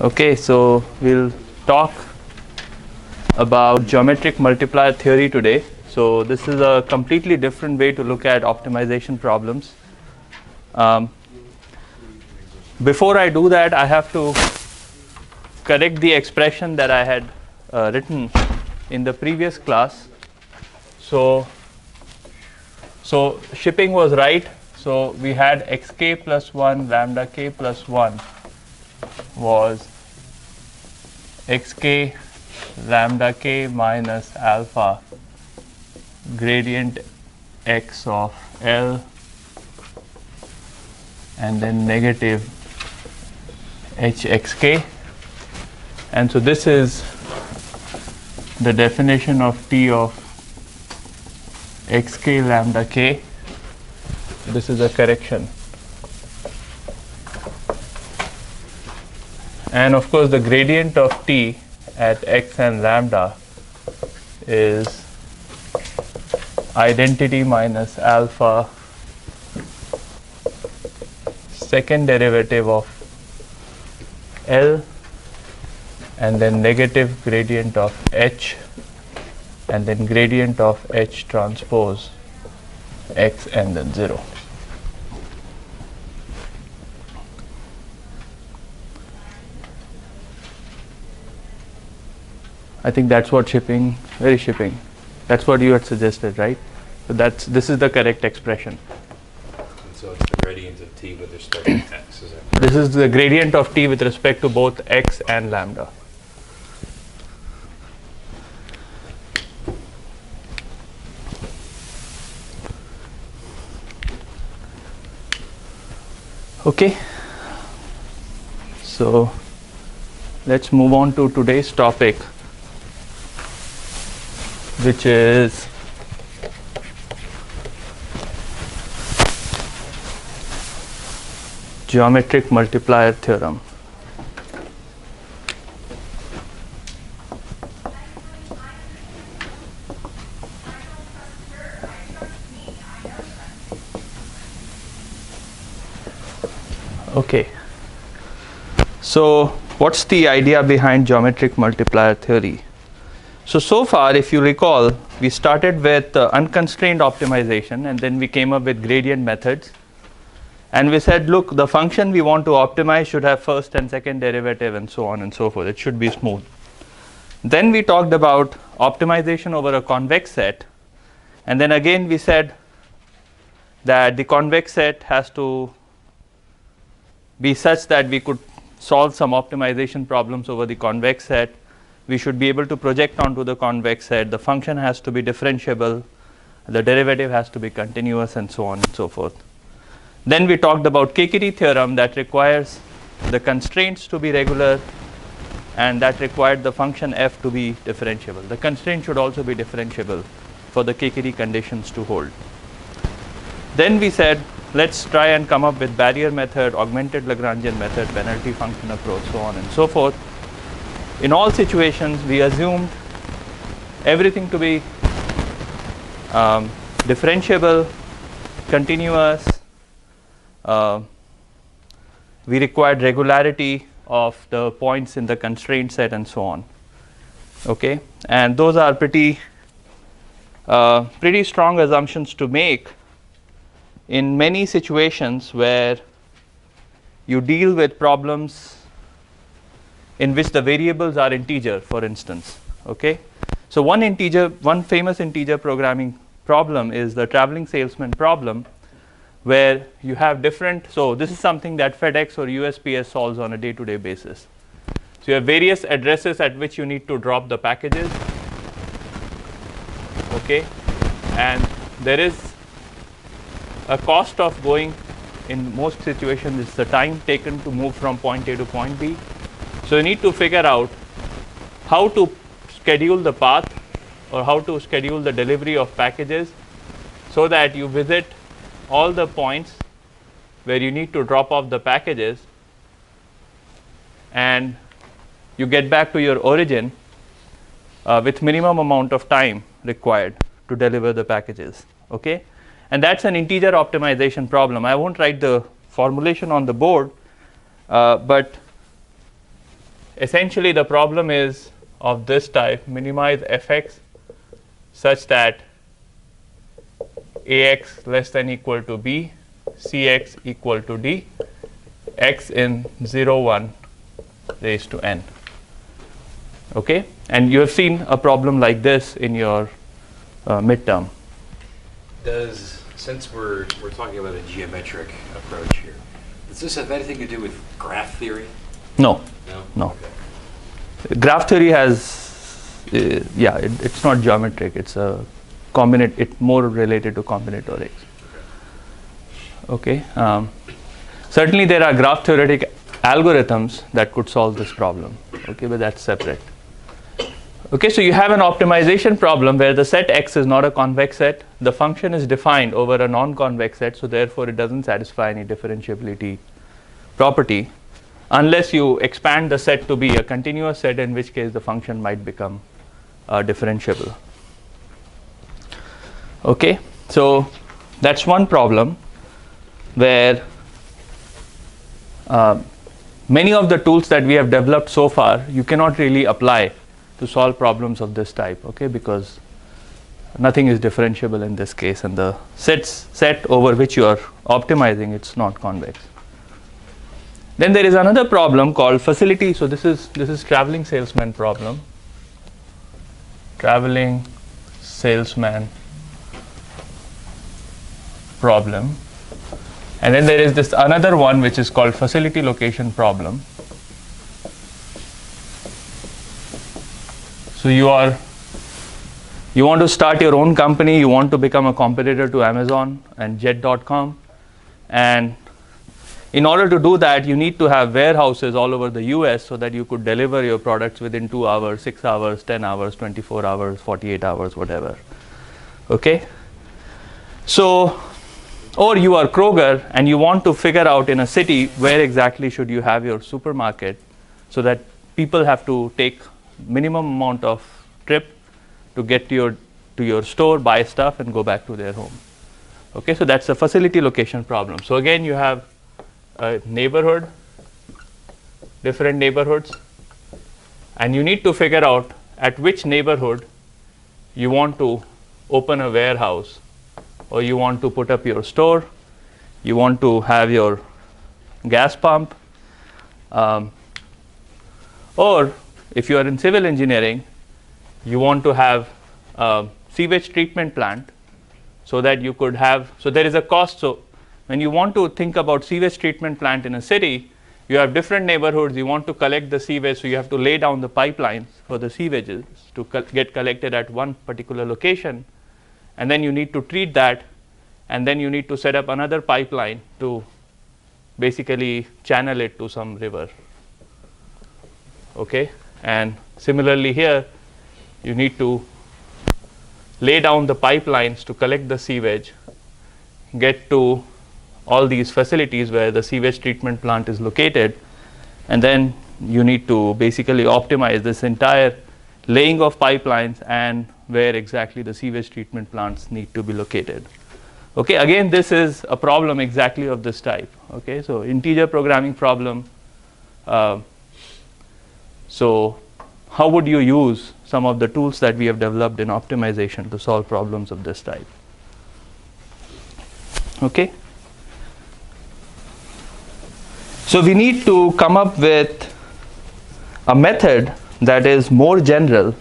Okay, so we'll talk about geometric multiplier theory today. So this is a completely different way to look at optimization problems. Um, before I do that, I have to correct the expression that I had uh, written in the previous class. So, so shipping was right. So we had xk plus 1 lambda k plus 1 was xk lambda k minus alpha gradient x of L and then negative hxk and so this is the definition of T of xk lambda k. This is a correction and of course the gradient of t at x and lambda is identity minus alpha second derivative of L and then negative gradient of H and then gradient of H transpose X and then 0. I think that's what shipping, very shipping. That's what you had suggested, right? So that's this is the correct expression. And so it's the gradient of t with respect to x, is it? This is the gradient of t with respect to both x and lambda. Okay. So let's move on to today's topic which is geometric multiplier theorem. Okay. So, what's the idea behind geometric multiplier theory? So, so far if you recall we started with uh, unconstrained optimization and then we came up with gradient methods. And we said look the function we want to optimize should have first and second derivative and so on and so forth. It should be smooth. Then we talked about optimization over a convex set. And then again we said that the convex set has to be such that we could solve some optimization problems over the convex set we should be able to project onto the convex set the function has to be differentiable. The derivative has to be continuous and so on and so forth. Then we talked about Kekiri theorem that requires the constraints to be regular and that required the function f to be differentiable. The constraint should also be differentiable for the Kekiri conditions to hold. Then we said let's try and come up with barrier method augmented Lagrangian method penalty function approach so on and so forth in all situations we assumed everything to be um, differentiable continuous uh, we required regularity of the points in the constraint set and so on. Okay? And those are pretty uh, pretty strong assumptions to make in many situations where you deal with problems in which the variables are integer for instance okay? So one integer one famous integer programming problem is the traveling salesman problem where you have different so this is something that FedEx or USPS solves on a day to day basis. So you have various addresses at which you need to drop the packages okay? And there is a cost of going in most situations is the time taken to move from point A to point B so you need to figure out how to schedule the path or how to schedule the delivery of packages so that you visit all the points where you need to drop off the packages and you get back to your origin uh, with minimum amount of time required to deliver the packages okay? And that's an integer optimization problem. I won't write the formulation on the board uh, but essentially the problem is of this type minimize fx such that ax less than equal to b cx equal to d x in 0 1 raised to n. Okay? And you have seen a problem like this in your uh, midterm. Does, since we're, we're talking about a geometric approach here, does this have anything to do with graph theory? No. No? No. Okay. graph theory has uh, yeah it, it's not geometric. It's a combinate it more related to combinatorics. Okay um, certainly there are graph theoretic algorithms that could solve this problem. Okay but that's separate. Okay so you have an optimization problem where the set x is not a convex set. The function is defined over a non-convex set so therefore it doesn't satisfy any differentiability property unless you expand the set to be a continuous set in which case the function might become uh, differentiable. Okay so that's one problem where uh, many of the tools that we have developed so far you cannot really apply to solve problems of this type okay because nothing is differentiable in this case and the sets set over which you are optimizing it's not convex then there is another problem called facility. So this is this is traveling salesman problem. Traveling salesman problem. And then there is this another one which is called facility location problem. So you are you want to start your own company you want to become a competitor to amazon and jet.com and in order to do that you need to have warehouses all over the us so that you could deliver your products within 2 hours 6 hours 10 hours 24 hours 48 hours whatever. Okay? So or you are Kroger and you want to figure out in a city where exactly should you have your supermarket so that people have to take minimum amount of trip to get to your to your store buy stuff and go back to their home. Okay? So that's a facility location problem. So again you have a neighborhood different neighborhoods and you need to figure out at which neighborhood you want to open a warehouse or you want to put up your store, you want to have your gas pump, um, or if you are in civil engineering, you want to have a sewage treatment plant so that you could have, so there is a cost. So when you want to think about sewage treatment plant in a city, you have different neighborhoods, you want to collect the sewage, so you have to lay down the pipelines for the sewages to co- get collected at one particular location. And then you need to treat that and then you need to set up another pipeline to basically channel it to some river. Okay? And similarly here you need to lay down the pipelines to collect the sewage get to all these facilities where the sewage treatment plant is located and then you need to basically optimize this entire laying of pipelines and where exactly the sewage treatment plants need to be located. Okay, again, this is a problem exactly of this type. Okay, so integer programming problem. Uh, so, how would you use some of the tools that we have developed in optimization to solve problems of this type? Okay. So, we need to come up with a method that is more general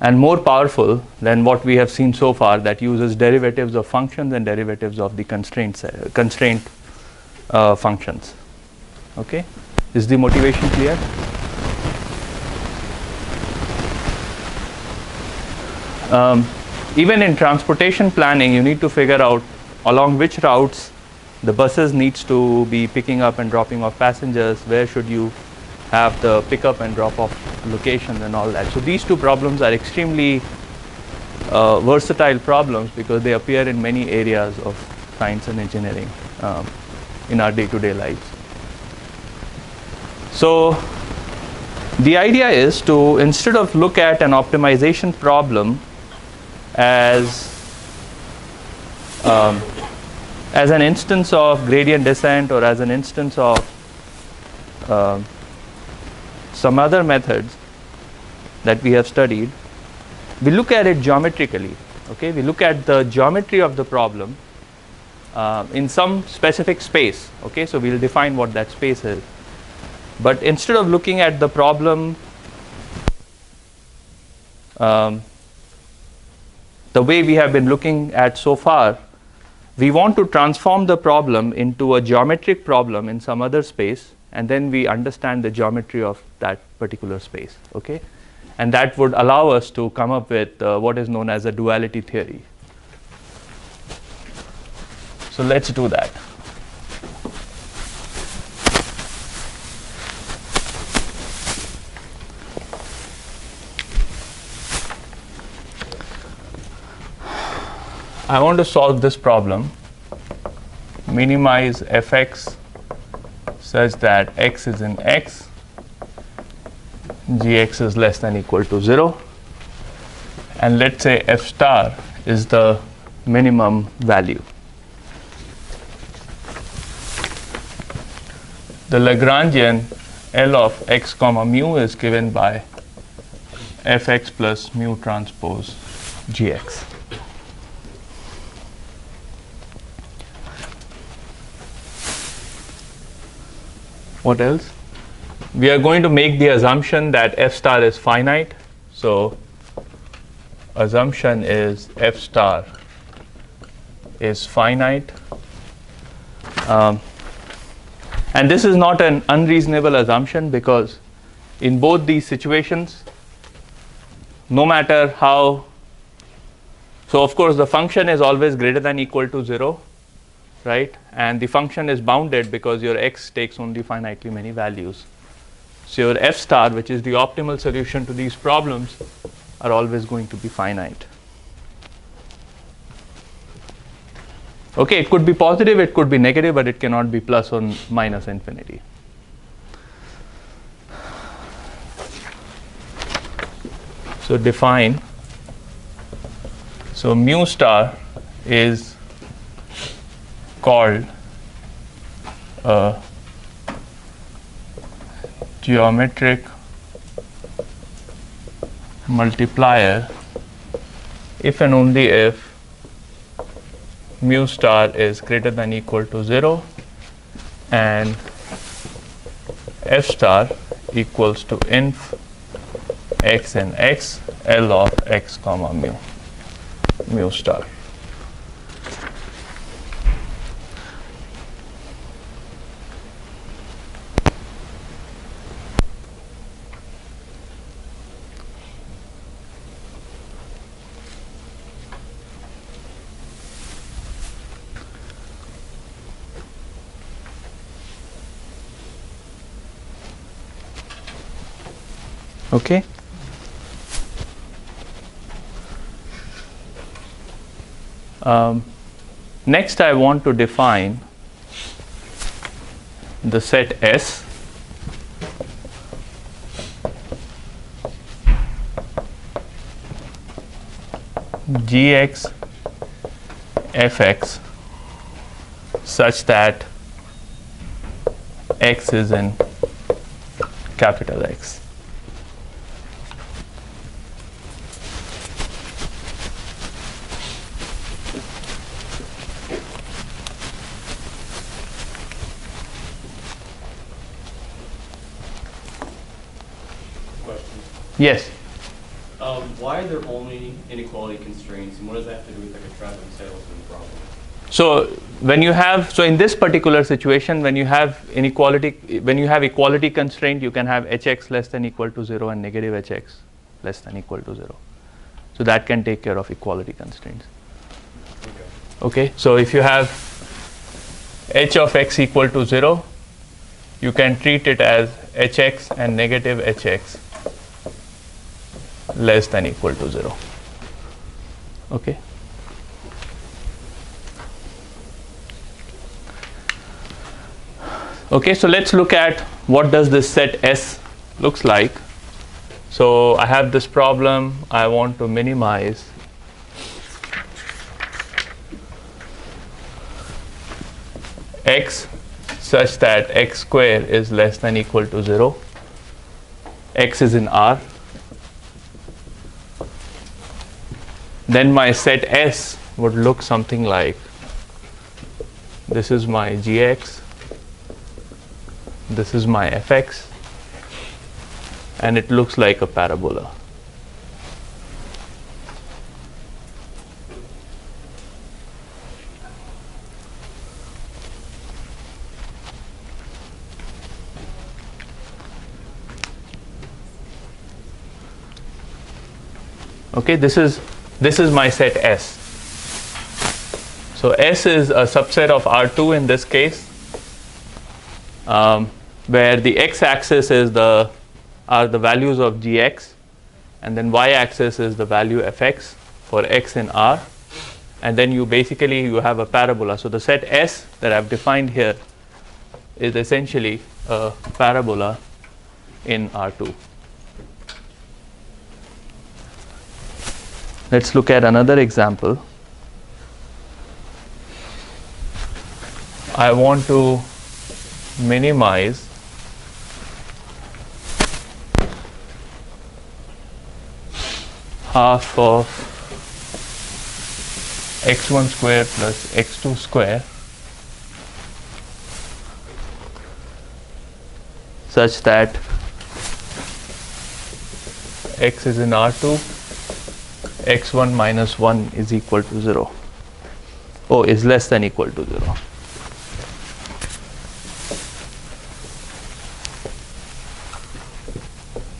and more powerful than what we have seen so far that uses derivatives of functions and derivatives of the constraint uh, constraint uh, functions. Okay? Is the motivation clear? Um, even in transportation planning you need to figure out along which routes the buses needs to be picking up and dropping off passengers where should you have the pickup and drop off locations and all that. So these two problems are extremely uh, versatile problems because they appear in many areas of science and engineering um, in our day-to-day lives. So the idea is to instead of look at an optimization problem as um, as an instance of gradient descent or as an instance of um, some other methods that we have studied, we look at it geometrically. Okay, we look at the geometry of the problem uh, in some specific space. Okay, so we'll define what that space is. But instead of looking at the problem um, the way we have been looking at so far, we want to transform the problem into a geometric problem in some other space and then we understand the geometry of that particular space okay? And that would allow us to come up with uh, what is known as a duality theory. So let's do that I want to solve this problem minimize fx such that x is in x gx is less than equal to 0 and let's say f star is the minimum value. The Lagrangian L of x comma mu is given by fx plus mu transpose gx. What else? We are going to make the assumption that f star is finite. So assumption is f star is finite. Um, and this is not an unreasonable assumption because in both these situations, no matter how, so of course the function is always greater than equal to 0 right? And the function is bounded because your x takes only finitely many values. So your f star, which is the optimal solution to these problems, are always going to be finite. Okay, it could be positive, it could be negative, but it cannot be plus or minus infinity. So define. So mu star is called a uh, geometric multiplier if and only if mu star is greater than equal to 0 and f star equals to inf x and x L of x comma mu mu star. Okay um, next I want to define the set S gx fx such that x is in capital X. Yes. Um, why are there only inequality constraints, and what does that have to do with like a traveling salesman problem? So when you have, so in this particular situation, when you have inequality, when you have equality constraint, you can have hx less than equal to 0 and negative hx less than equal to 0. So that can take care of equality constraints. Okay. Okay, so if you have h of x equal to 0, you can treat it as hx and negative hx less than equal to 0. Okay. Okay, so let's look at what does this set S looks like. So I have this problem, I want to minimize x such that x square is less than equal to 0 x is in R. Then my set S would look something like this is my gx, this is my fx, and it looks like a parabola. okay this is this is my set s. So s is a subset of r2 in this case um, where the x-axis is the are the values of gx and then y-axis is the value fx for x in r. And then you basically you have a parabola. So the set s that i've defined here is essentially a parabola in r2 Let's look at another example. I want to minimize half of x1 square plus x2 square such that x is in R2 x1 minus 1 is equal to 0 oh is less than equal to 0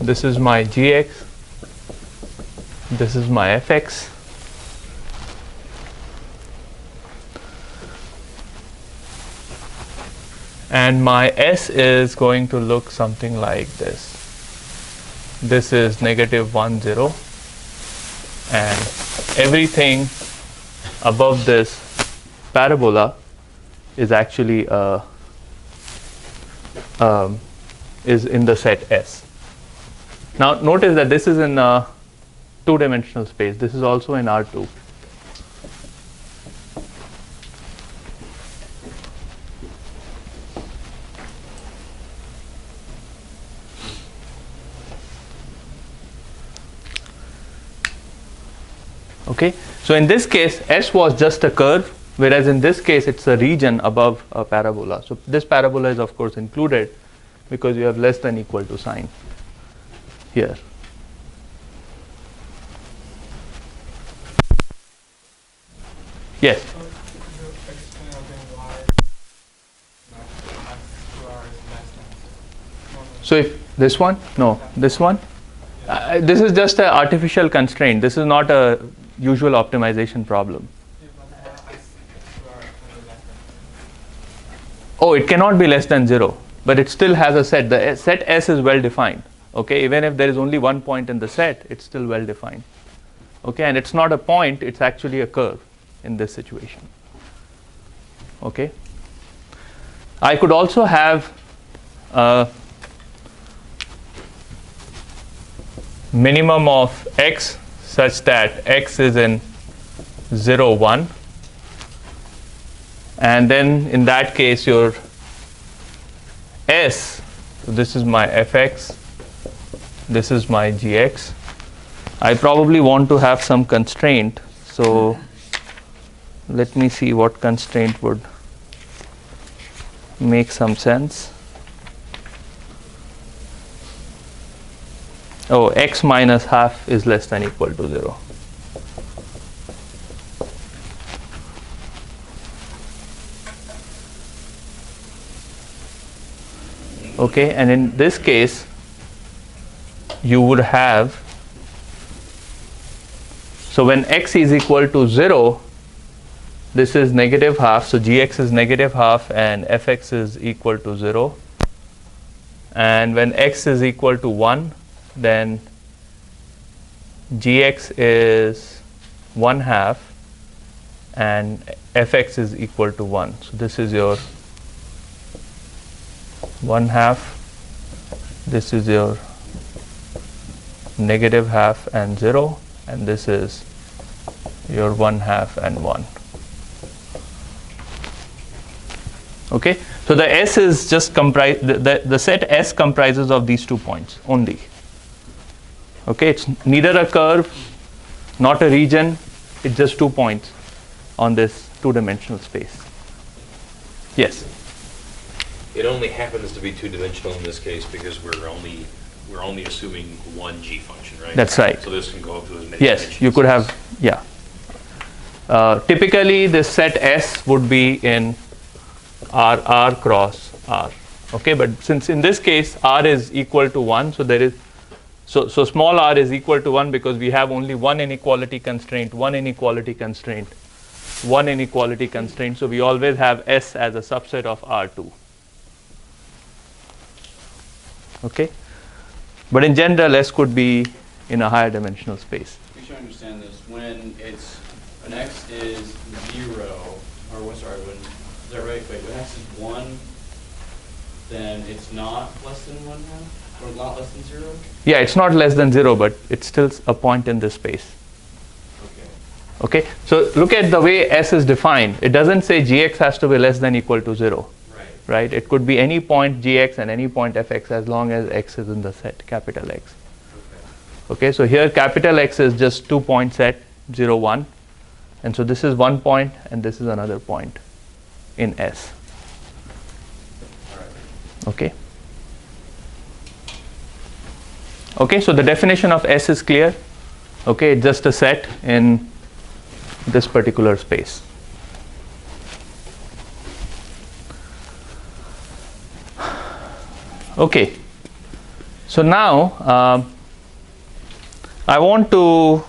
this is my gx this is my fx and my s is going to look something like this. This is negative 1 0 and everything above this parabola is actually uh, um, is in the set S. Now notice that this is in a two-dimensional space. This is also in R2. okay so in this case s was just a curve whereas in this case it's a region above a parabola. So this parabola is of course included because you have less than equal to sign here. Yes. So if this one? No this one? Uh, this is just an artificial constraint. This is not a usual optimization problem. Oh, it cannot be less than 0, but it still has a set. The set S is well defined. Okay, even if there is only one point in the set, it's still well defined. Okay, and it's not a point, it's actually a curve in this situation. Okay. I could also have a minimum of x such that x is in 0 1 and then in that case your s so this is my fx this is my gx. I probably want to have some constraint so let me see what constraint would make some sense oh x minus half is less than equal to 0. Okay, and in this case, you would have so when x is equal to 0, this is negative half, so gx is negative half and fx is equal to 0. And when x is equal to 1, then gx is 1 half and fx is equal to 1. So, this is your 1 half, this is your negative half and 0 and this is your 1 half and 1. Okay. So, the S is just comprise the, the, the set S comprises of these two points only Okay, it's neither a curve, not a region, it's just two points on this two-dimensional space. Yes. It only happens to be two-dimensional in this case because we're only, we're only assuming one g function, right? That's right. So this can go up to as many Yes, you could have, yeah. Uh, typically, this set S would be in R, R cross R. Okay, but since in this case R is equal to 1, so there is, so, so small r is equal to 1 because we have only one inequality constraint, one inequality constraint, one inequality constraint. So we always have S as a subset of R2. Okay, but in general, S could be in a higher dimensional space. We should understand this. When it's, when x is zero, or what, sorry, when, is that right? Wait, when x is one, then it's not less than one half, or not less than zero? Yeah, it's not less than zero, but it's still a point in this space. Okay. Okay, so look at the way S is defined. It doesn't say gx has to be less than equal to zero, Right. right? It could be any point gx and any point fx as long as x is in the set, capital X. Okay. Okay, so here capital X is just two point set, 0, 1. And so this is one point and this is another point in S. All right. Okay. Okay, so the definition of S is clear. Okay, it's just a set in this particular space. Okay, so now um, I want to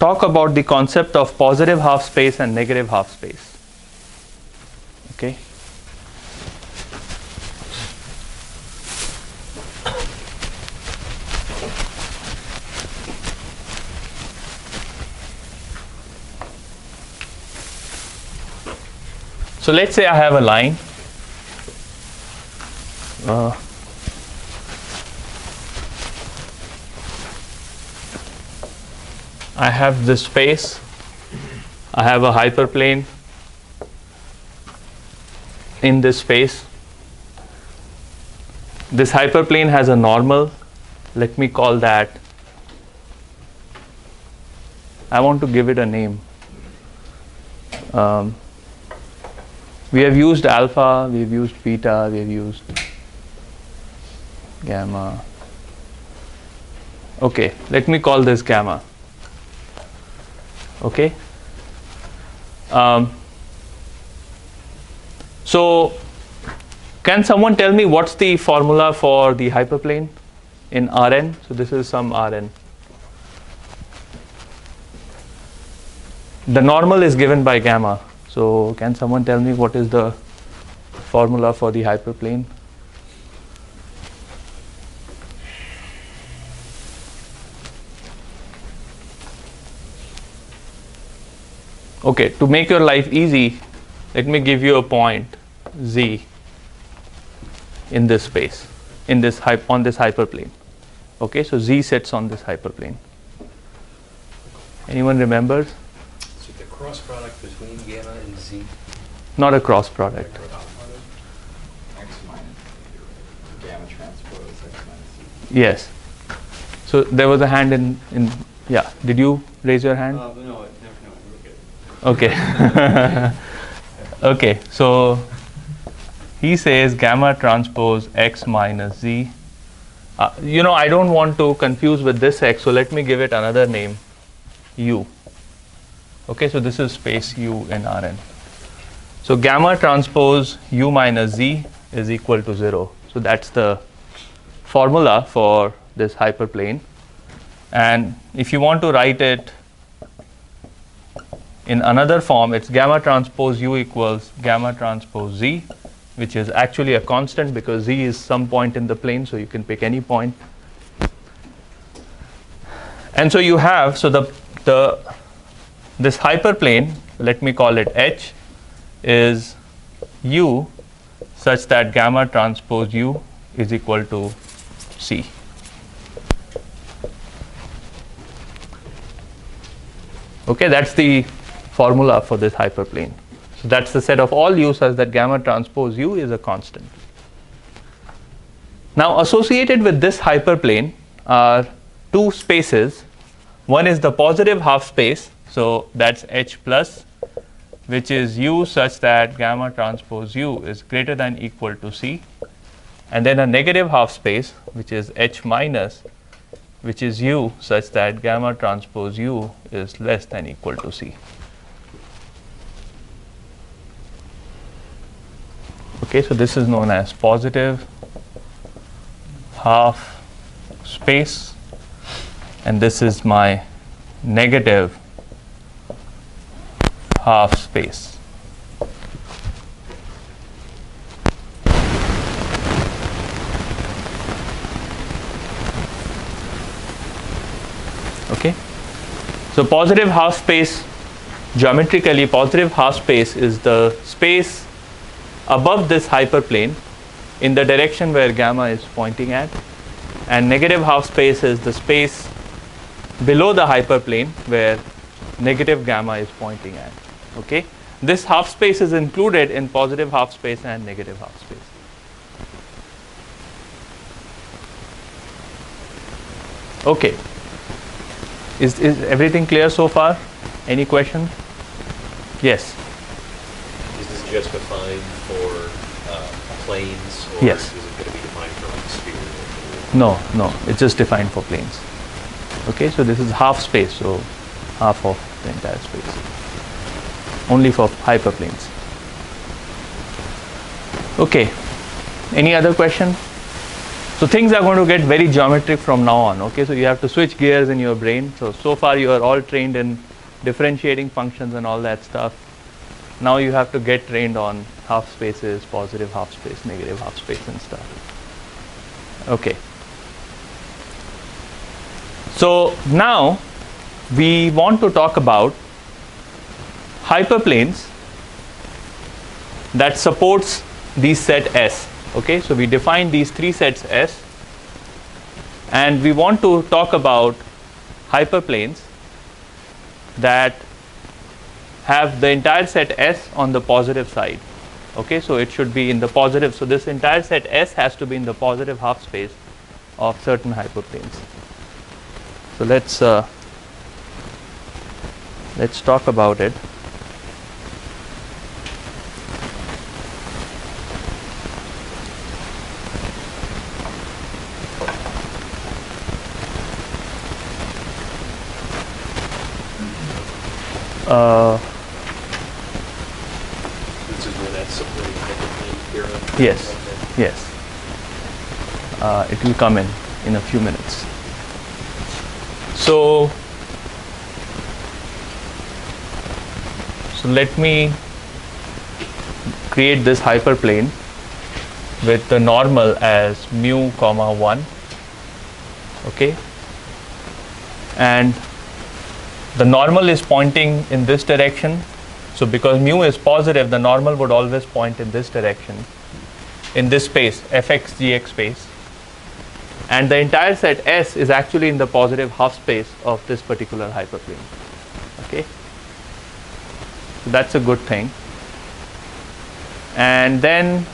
talk about the concept of positive half space and negative half space. Okay. So let's say I have a line. Uh, I have this space. I have a hyperplane in this space. This hyperplane has a normal. Let me call that. I want to give it a name. Um, we have used alpha, we have used beta, we have used gamma. Okay, let me call this gamma. Okay. Um, so, can someone tell me what's the formula for the hyperplane in Rn? So this is some Rn. The normal is given by gamma. So can someone tell me what is the formula for the hyperplane? Okay, to make your life easy, let me give you a point z in this space, in this on this hyperplane. Okay, so z sits on this hyperplane. Anyone remembers? So the cross product between gamma. Not a cross product. X minus gamma transpose X minus Z. Yes. So there was a hand in, in yeah. Did you raise your hand? Uh, no, no. Okay. okay. So he says gamma transpose x minus z. Uh, you know, I don't want to confuse with this x, so let me give it another name u. Okay, so this is space u in Rn. So gamma transpose u minus z is equal to 0. So that's the formula for this hyperplane. And if you want to write it in another form, it's gamma transpose u equals gamma transpose z, which is actually a constant because z is some point in the plane, so you can pick any point. And so you have so the the this hyperplane, let me call it h, is u such that gamma transpose u is equal to c. Okay, that's the formula for this hyperplane. So that's the set of all u such that gamma transpose u is a constant. Now associated with this hyperplane, are two spaces. One is the positive half space, so that's H plus, which is U such that gamma transpose U is greater than equal to C. And then a negative half space, which is H minus, which is U such that gamma transpose U is less than equal to C. Okay, so this is known as positive half space and this is my negative half space. Okay. So positive half space, geometrically positive half space is the space above this hyperplane in the direction where gamma is pointing at and negative half space is the space below the hyperplane where negative gamma is pointing at okay this half space is included in positive half space and negative half space okay is, is everything clear so far any question yes Is this just defined for uh, planes? Or Yes. is it going to be defined for like sphere? No, no, it's just defined for planes. Okay, so this is half space, so half of the entire space. Only for hyperplanes. Okay, any other question? So things are going to get very geometric from now on. Okay, so you have to switch gears in your brain. So, so far you are all trained in differentiating functions and all that stuff. Now you have to get trained on half spaces, positive half space, negative half space and stuff. Okay. So now we want to talk about hyperplanes that supports these set S. Okay, so we define these three sets S and we want to talk about hyperplanes that have the entire set S on the positive side. Okay, so it should be in the positive. So this entire set S has to be in the positive half space of certain hyperplanes. So let's uh, let's talk about it. Uh, This is where that's supporting hyperplane theorem. Yes. Yes. Uh, it will come in in a few minutes. So, so let me create this hyperplane with the normal as mu comma 1 okay and the normal is pointing in this direction. So because mu is positive the normal would always point in this direction in this space fx gx space. And the entire set S is actually in the positive half space of this particular hyperplane. Okay? So that's a good thing. And then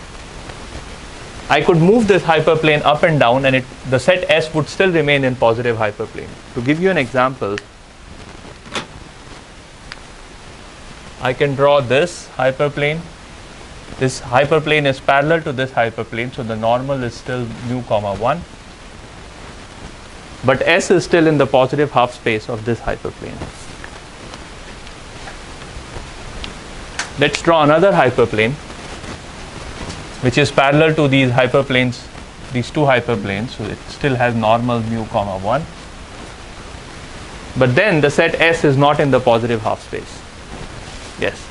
I could move this hyperplane up and down and it the set S would still remain in positive hyperplane. To give you an example I can draw this hyperplane this hyperplane is parallel to this hyperplane so the normal is still mu comma 1 but S is still in the positive half space of this hyperplane. Let's draw another hyperplane which is parallel to these hyperplanes, these two hyperplanes, so it still has normal mu comma 1. But then the set S is not in the positive half space. Yes.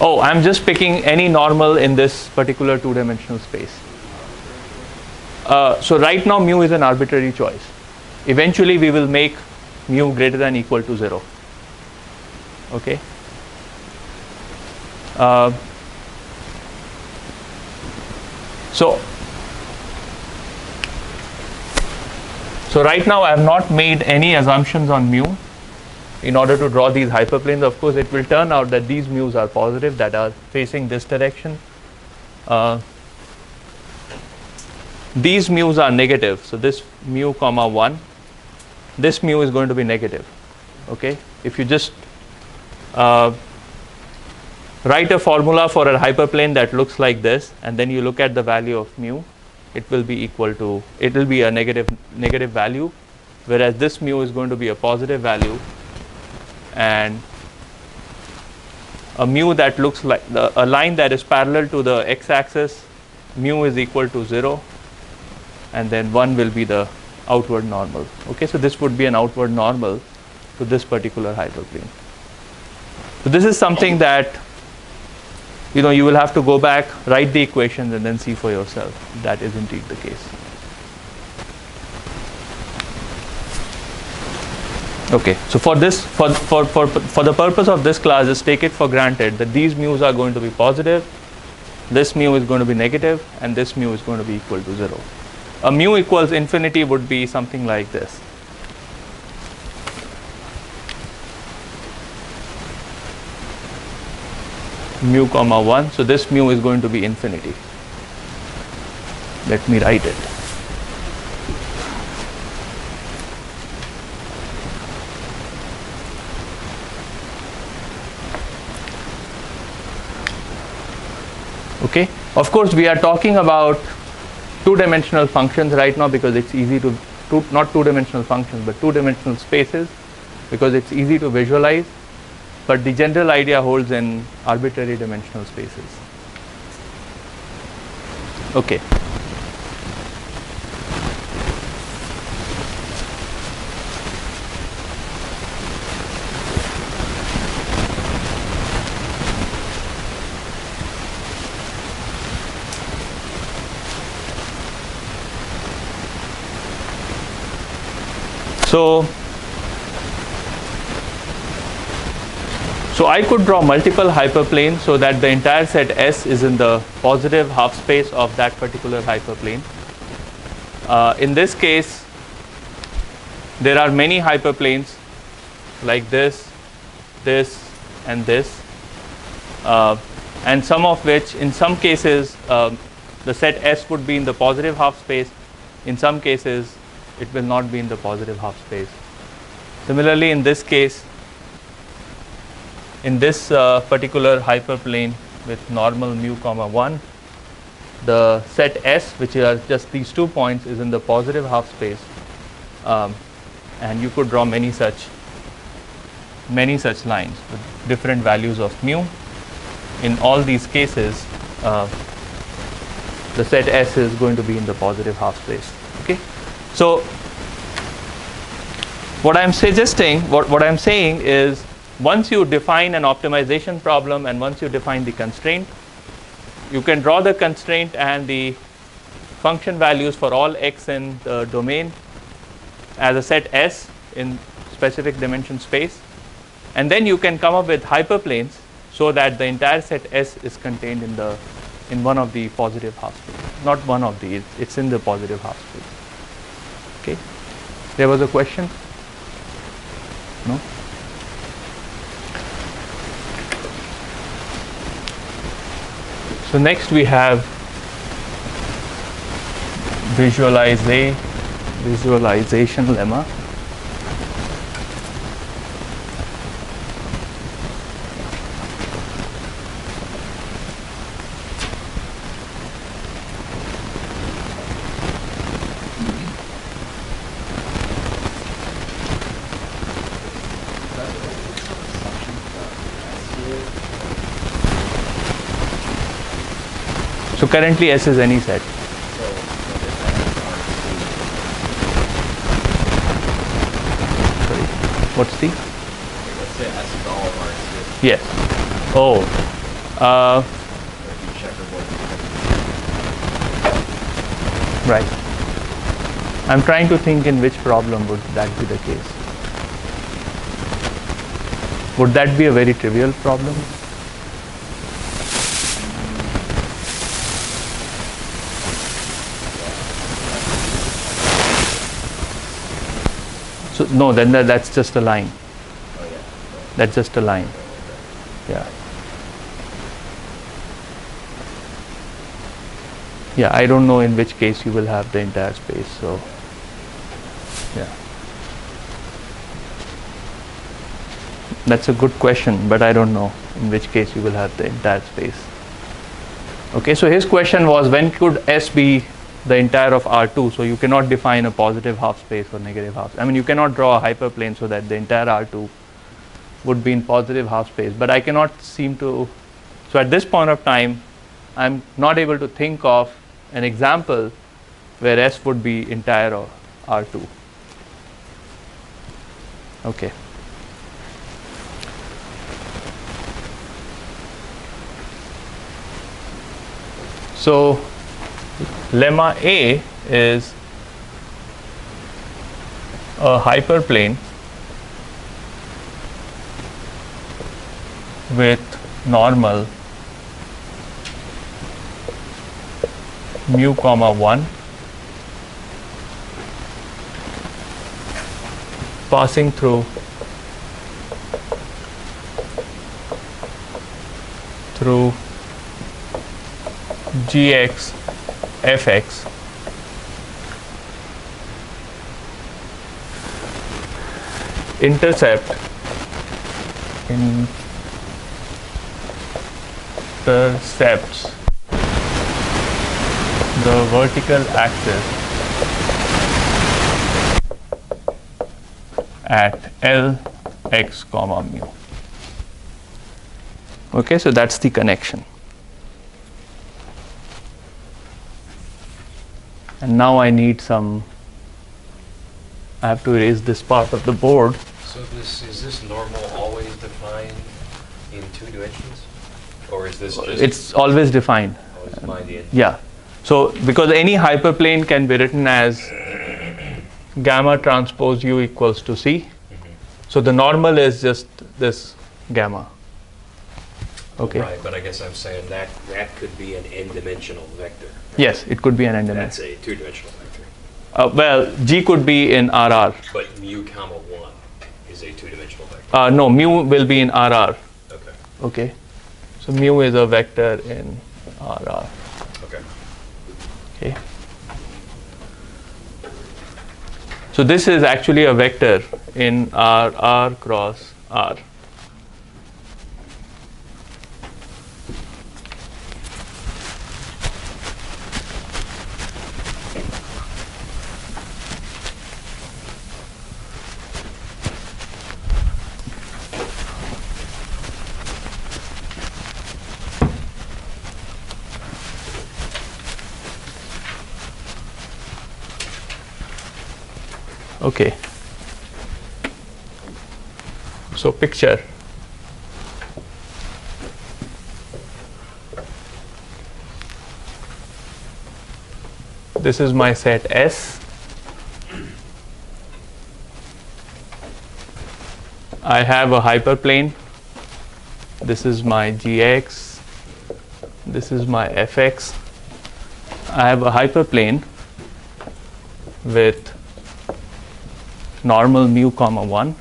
Oh, I'm just picking any normal in this particular two dimensional space. Uh, so right now mu is an arbitrary choice. Eventually we will make mu greater than equal to 0. Okay. Uh, so so right now I have not made any assumptions on mu. in order to draw these hyperplanes, of course, it will turn out that these mu's are positive that are facing this direction. Uh, these mu's are negative. So this mu comma 1, this mu is going to be negative. Okay, if you just uh, write a formula for a hyperplane that looks like this, and then you look at the value of mu, it will be equal to it will be a negative negative value, whereas this mu is going to be a positive value, and a mu that looks like the, a line that is parallel to the x-axis, mu is equal to zero, and then 1 will be the outward normal. Okay, so this would be an outward normal to this particular hyperplane. So this is something that you know you will have to go back, write the equations, and then see for yourself that is indeed the case. Okay, so for this, for, for, for, for the purpose of this class, just take it for granted that these mu's are going to be positive, this mu is going to be negative, and this mu is going to be equal to 0 a mu equals infinity would be something like this. Mu comma 1 so this mu is going to be infinity. Let me write it. Okay? Of course we are talking about two-dimensional functions right now because it's easy to two, not two-dimensional functions but two-dimensional spaces because it's easy to visualize but the general idea holds in arbitrary dimensional spaces. Okay. So, so I could draw multiple hyperplanes so that the entire set S is in the positive half space of that particular hyperplane. Uh, in this case, there are many hyperplanes like this, this, and this, uh, and some of which, in some cases, uh, the set S would be in the positive half space. In some cases, it will not be in the positive half space. Similarly, in this case, in this uh, particular hyperplane with normal mu comma 1, the set S, which are just these two points, is in the positive half space. Um, and you could draw many such many such lines with different values of mu. In all these cases, uh, the set S is going to be in the positive half space. Okay. So, what I am suggesting, what, what I am saying is once you define an optimization problem and once you define the constraint, you can draw the constraint and the function values for all x in the domain as a set S in specific dimension space. And then you can come up with hyperplanes so that the entire set S is contained in the in one of the positive half space. Not one of the, it's, it's in the positive half space. Okay. There was a question? No? So next we have visualize visualization lemma. Currently S is any set. Sorry. What's the? Let's say S is all of R2. Yes. Oh. Uh, right. I'm trying to think in which problem would that be the case. Would that be a very trivial problem? No, then that, that's just a line. Oh That's just a line. Yeah. Yeah, I don't know in which case you will have the entire space. So, yeah. That's a good question, but I don't know in which case you will have the entire space. Okay, so his question was when could S be the entire of R2? So you cannot define a positive half space or negative half. I mean, you cannot draw a hyperplane so that the entire R2 would be in positive half space, but I cannot seem to. So at this point of time, I'm not able to think of an example where S would be entire of R2. Okay. So lemma A is a hyperplane with normal mu comma 1 passing through through gx fx intercept intercepts the vertical axis at L x comma mu. Okay, so that's the connection. And now I need some, I have to erase this part of the board. So this, is this normal always defined in two dimensions? Or is this just? It's always defined. Always? Yeah. So because any hyperplane can be written as gamma transpose u equals to c. Mm-hmm. So the normal is just this gamma. Okay. Right, but I guess I'm saying that, that could be an n-dimensional vector. Yes, it could be an n That's a two-dimensional vector. Uh, well, g could be in RR. But mu comma one is a two-dimensional vector. Uh, no, mu will be in RR. Okay, Okay. So mu is a vector in RR. okay. Okay. So this is actually a vector in R R cross R. Okay. So picture. This is my set S. I have a hyperplane. This is my gx. This is my fx. I have a hyperplane with normal mu comma 1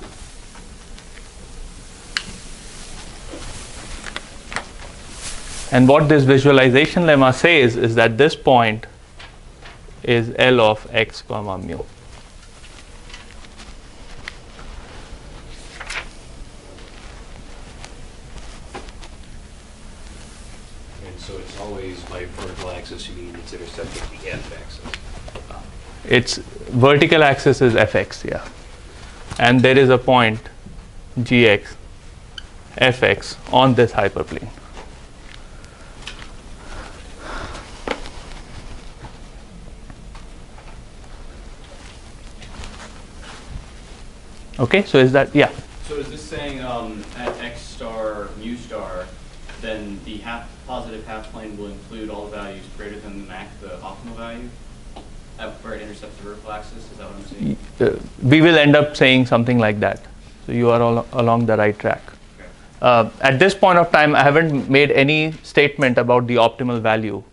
and what this visualization lemma says is that this point is L of x comma mu. And so it's always by vertical axis, you mean it's intersecting the f-axis. Its vertical axis is fx, yeah. And there is a point gx, fx on this hyperplane. Okay, so is that, yeah. So is this saying um, at x star mu star, then the half positive half plane will include all the values greater than the max the optimal value, it the vertical axis? Is that what I'm saying? Uh, we will end up saying something like that. So you are all along the right track. Okay. Uh, at this point of time, I haven't made any statement about the optimal value,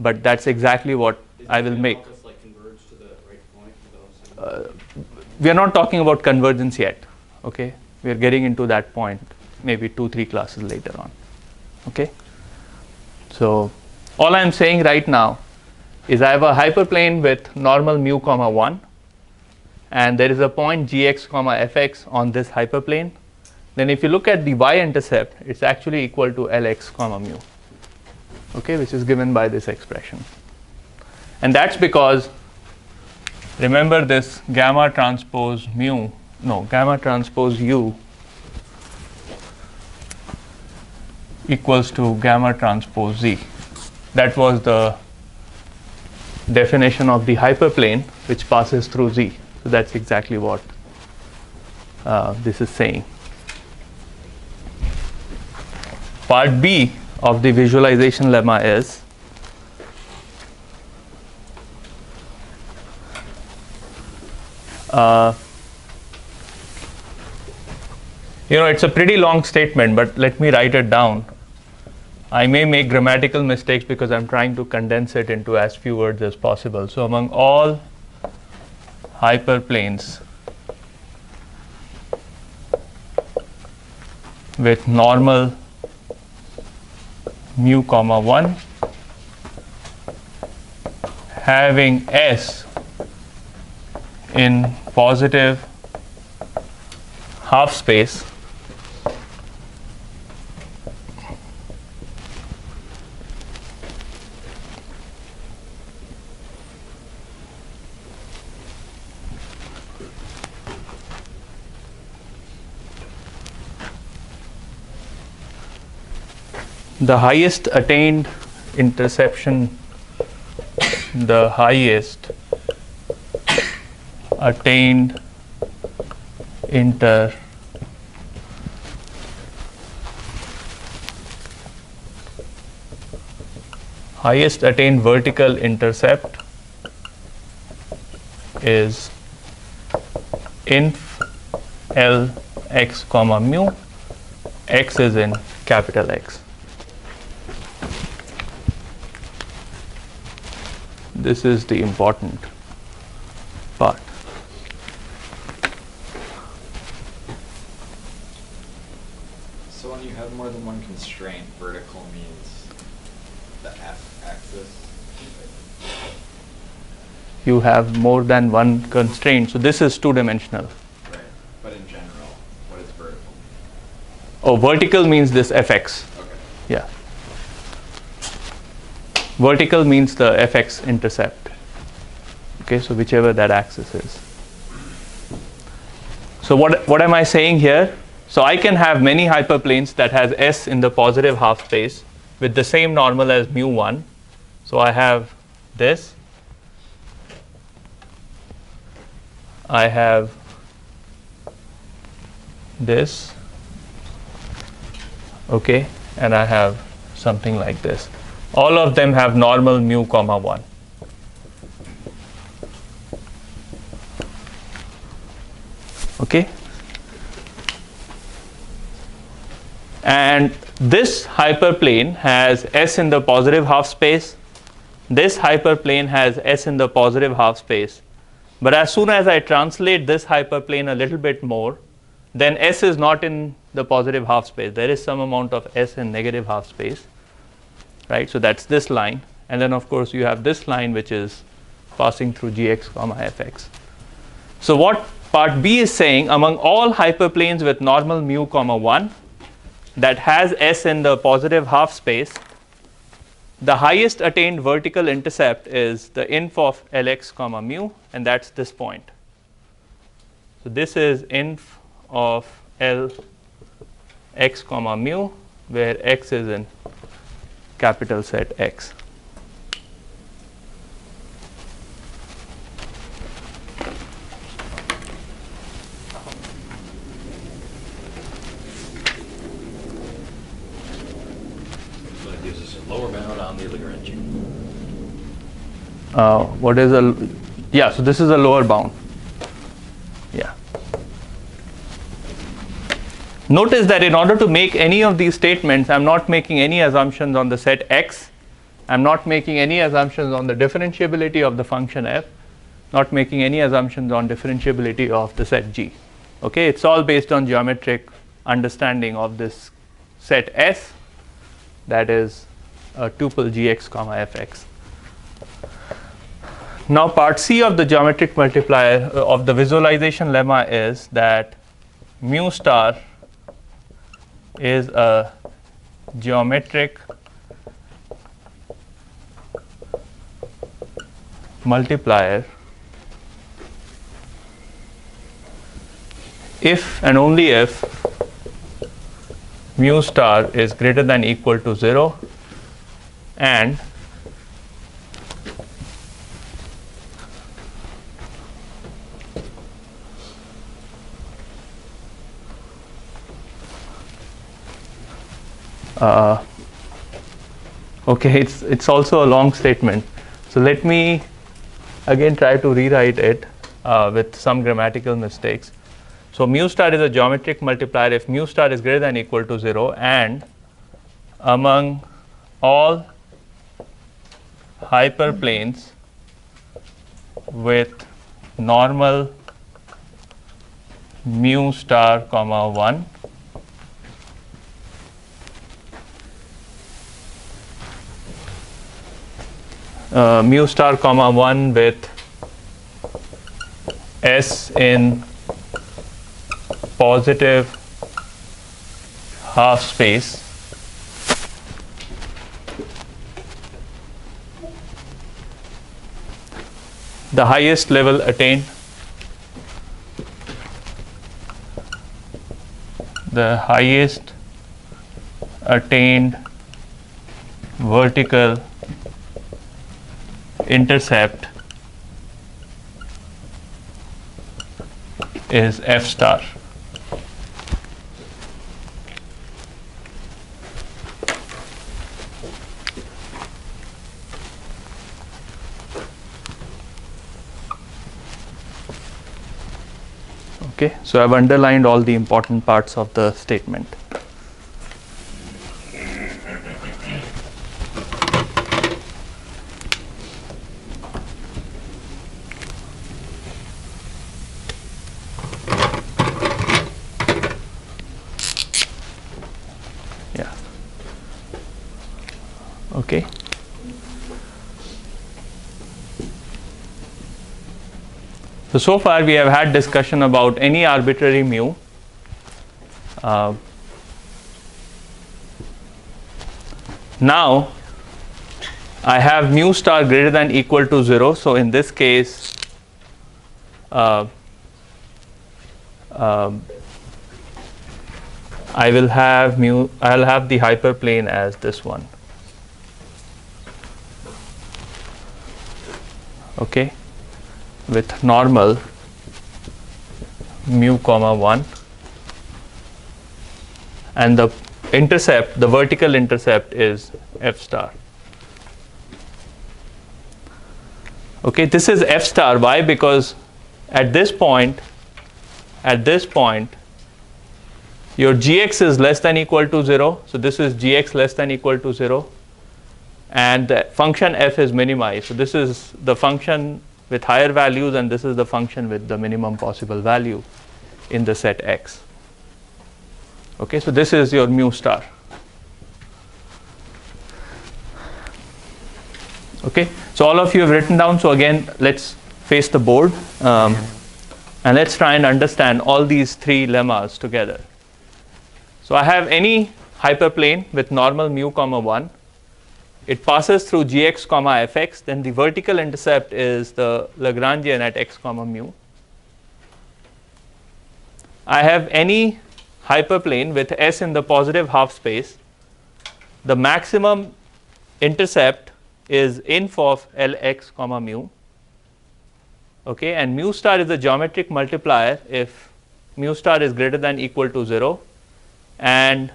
but that's exactly what Is I will make. us like converge to the right point? Is that what I'm saying? we are not talking about convergence yet okay We are getting into that point maybe two, three classes later on. Okay? So, all I am saying right now is I have a hyperplane with normal mu comma 1 and there is a point gx comma fx on this hyperplane. Then if you look at the y-intercept, it's actually equal to lx comma mu, okay, which is given by this expression. And that's because remember this gamma transpose mu, no, gamma transpose u equals to gamma transpose z. That was the definition of the hyperplane which passes through z. So that's exactly what uh, this is saying. Part B of the visualization lemma is uh, you know, it's a pretty long statement, but let me write it down. I may make grammatical mistakes because I'm trying to condense it into as few words as possible. So, among all hyperplanes with normal mu comma 1 having s in positive half space the highest attained interception the highest attained inter highest attained vertical intercept is inf l x comma mu x is in capital X. This is the important part. So when you have more than one constraint, vertical means the f-axis. You have more than one constraint. So this is two dimensional. Right. But in general, what is vertical? Oh, vertical means this fx. Okay. Yeah. Vertical means the fx intercept. Okay, so whichever that axis is. So what what am I saying here? So I can have many hyperplanes that has s in the positive half space with the same normal as mu 1. So I have this. I have this okay and I have something like this all of them have normal mu comma 1 okay? And this hyperplane has s in the positive half space. This hyperplane has s in the positive half space. But as soon as I translate this hyperplane a little bit more then s is not in the positive half space. There is some amount of s in negative half space, right? So that's this line, and then of course you have this line which is passing through gx comma fx. So what part B is saying among all hyperplanes with normal mu comma 1 that has s in the positive half space, the highest attained vertical intercept is the inf of lx comma mu, and that's this point. So this is inf of L x comma mu where x is in capital set X. So that gives us a lower bound on the Lagrangian. Uh, what is a yeah? So this is a lower bound. Notice that in order to make any of these statements, I'm not making any assumptions on the set x. I'm not making any assumptions on the differentiability of the function f, not making any assumptions on differentiability of the set g. Okay, it's all based on geometric understanding of this set S that is a tuple gx comma fx. Now, part C of the geometric multiplier uh, of the visualization lemma is that mu star is a geometric multiplier if and only if mu star is greater than equal to 0 and uh, okay it's it's also a long statement. So let me again try to rewrite it uh, with some grammatical mistakes. So mu star is a geometric multiplier. If mu star is greater than equal to 0 and among all hyperplanes with normal mu star comma 1 uh, mu star comma 1 with s in positive half space. The highest level attained. The highest attained vertical intercept is f star. Okay, so I've underlined all the important parts of the statement. Yeah. Okay. So, so far we have had discussion about any arbitrary mu. Uh, now, I have mu star greater than equal to 0. So, in this case, uh, um, I will have mu, I'll have the hyperplane as this one. Okay, with normal mu comma 1 and the intercept, the vertical intercept is f star. Okay, this is f star. Why? Because at this point, at this point, your gx is less than equal to 0. So, this is gx less than equal to 0 and the function f is minimized. So, this is the function with higher values and this is the function with the minimum possible value in the set x. Okay, so this is your mu star. Okay, so all of you have written down. So again, let's face the board um, and let's try and understand all these three lemmas together. So I have any hyperplane with normal mu comma 1. It passes through gx comma fx. Then the vertical intercept is the Lagrangian at x comma mu. I have any hyperplane with s in the positive half space. The maximum intercept is inf of Lx comma mu. Okay, and mu star is a geometric multiplier if mu star is greater than equal to 0 and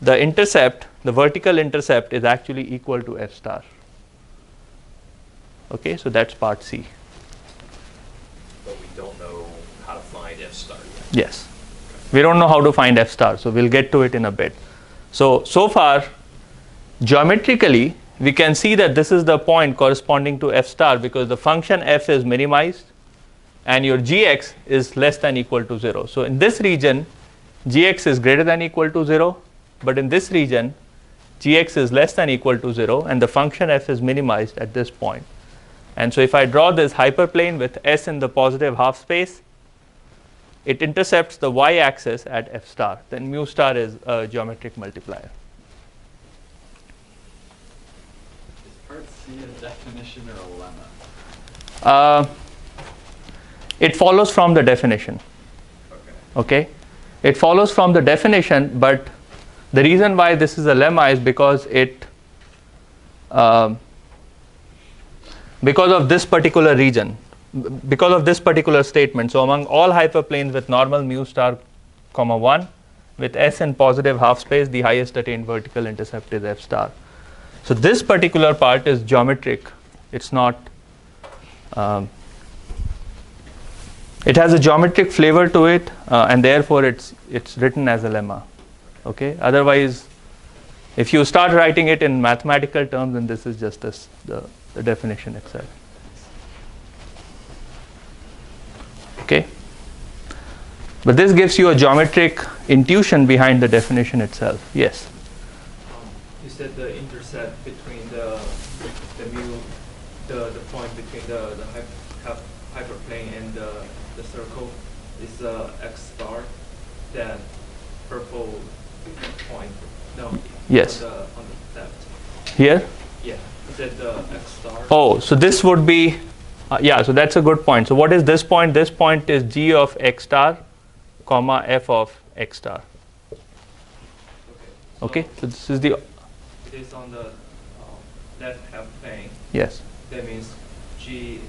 the intercept, the vertical intercept is actually equal to f star. Okay, so that's part C. But we don't know how to find f star yet. Yes. We don't know how to find f star, so we'll get to it in a bit. So, so far, geometrically, we can see that this is the point corresponding to f star because the function f is minimized and your gx is less than equal to 0. So in this region, gx is greater than equal to 0, but in this region, gx is less than equal to 0, and the function f is minimized at this point. And so if I draw this hyperplane with s in the positive half space, it intercepts the y axis at f star, then mu star is a geometric multiplier. Is part C a definition or a lemma? Uh, it follows from the definition. Okay. Okay, it follows from the definition, but the reason why this is a lemma is because it um, because of this particular region, because of this particular statement. So among all hyperplanes with normal mu star, comma one, with s in positive half space, the highest attained vertical intercept is f star. So this particular part is geometric. It's not. Um, it has a geometric flavor to it, uh, and therefore it's it's written as a lemma. Okay. Otherwise, if you start writing it in mathematical terms, then this is just the the definition itself. Okay. But this gives you a geometric intuition behind the definition itself. Yes. You said the intercept between the, the mu, the, the point between the, the hy- hy- hyperplane and the, the circle is uh, x star, that purple no. Yes. On the, on the left, Here. yeah, is that the x star? Oh, so this would be, uh, yeah, so that's a good point. So what is this point? This point is g of x star, comma f of x star. Okay, so this is the, It is on the um, left half plane, yes. that means g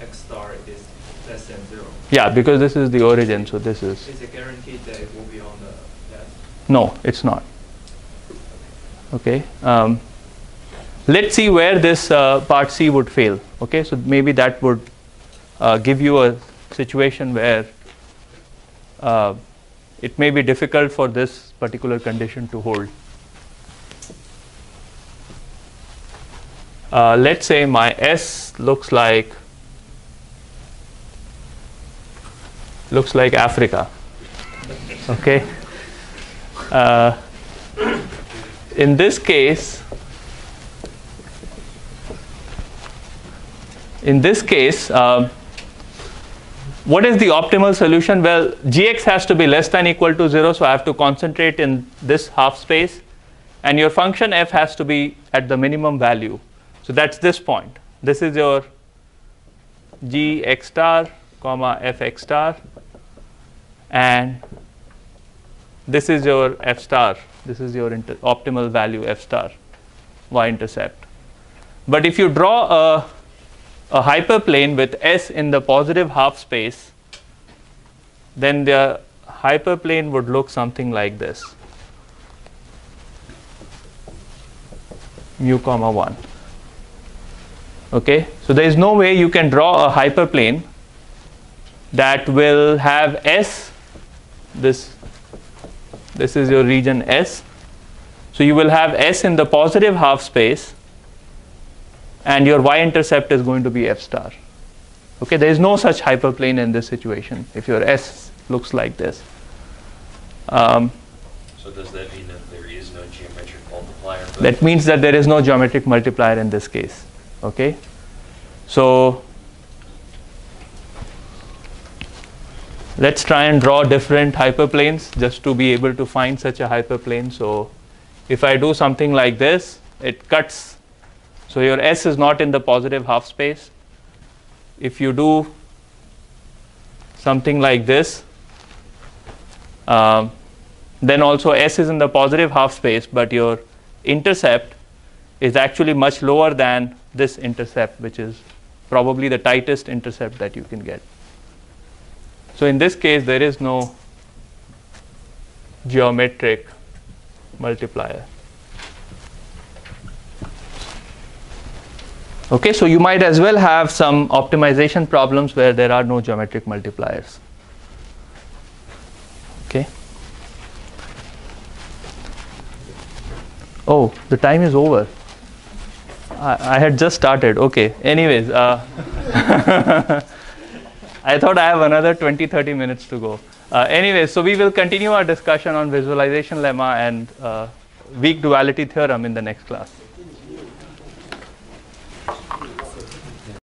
x star is less than zero. Yeah, because this is the origin, so this is, Is it guaranteed that it will be on the left? no, it's not. Okay. Um, let's see where this uh, part C would fail. Okay, so maybe that would uh, give you a situation where uh, it may be difficult for this particular condition to hold. Uh, let's say my S looks like looks like Africa. Okay. Uh, in this case, in this case, um, what is the optimal solution? Well, gx has to be less than equal to 0, so I have to concentrate in this half space. And your function f has to be at the minimum value. So that's this point. This is your gx star, comma fx star. And this is your f star. This is your optimal value f star, y intercept. But if you draw a a hyperplane with S in the positive half space, then the hyperplane would look something like this mu comma 1. Okay, so there is no way you can draw a hyperplane that will have S, this, this is your region S. So you will have S in the positive half space and your y-intercept is going to be f star. Okay, there is no such hyperplane in this situation if your S looks like this. Um, So does that mean that there is no geometric multiplier? that means that there is no geometric multiplier in this case. Okay, so let's try and draw different hyperplanes just to be able to find such a hyperplane. So if I do something like this, it cuts. So your S is not in the positive half space. If you do something like this, um, then also S is in the positive half space, but your intercept is actually much lower than this intercept, which is probably the tightest intercept that you can get. So in this case, there is no geometric multiplier. Okay, so you might as well have some optimization problems where there are no geometric multipliers. Okay. Oh, the time is over. I, I had just started. Okay. Anyways, uh, I thought I have another 20, 30 minutes to go. Uh, anyway, so we will continue our discussion on visualization lemma and uh, weak duality theorem in the next class.